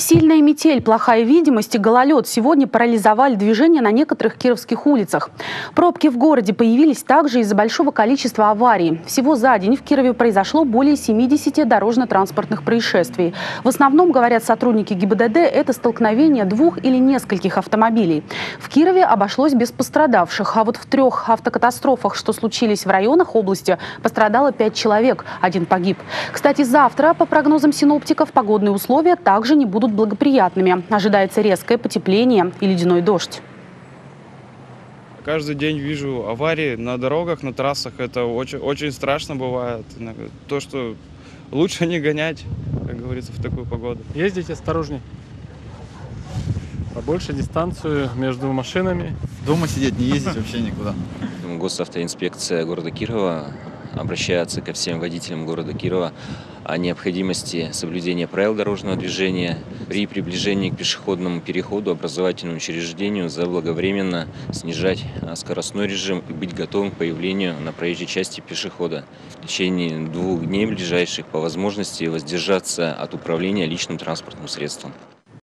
Сильная метель, плохая видимость и гололед сегодня парализовали движение на некоторых кировских улицах. Пробки в городе появились также из-за большого количества аварий. Всего за день в Кирове произошло более 70 дорожно-транспортных происшествий. В основном, говорят сотрудники ГИБДД, это столкновение двух или нескольких автомобилей. В Кирове обошлось без пострадавших, а вот в трех автокатастрофах, что случились в районах области, пострадало пять человек, один погиб. Кстати, завтра, по прогнозам синоптиков, погодные условия также не будут благоприятными. Ожидается резкое потепление и ледяной дождь. Каждый день вижу аварии на дорогах, на трассах. Это очень, очень страшно бывает. То, что лучше не гонять, как говорится, в такую погоду. Ездить осторожней. Побольше дистанцию между машинами. Дома сидеть, не ездить вообще никуда. Госавтоинспекция города Кирова обращается ко всем водителям города Кирова о необходимости соблюдения правил дорожного движения при приближении к пешеходному переходу, образовательному учреждению заблаговременно снижать скоростной режим и быть готовым к появлению на проезжей части пешехода. В течение двух дней ближайших по возможности воздержаться от управления личным транспортным средством.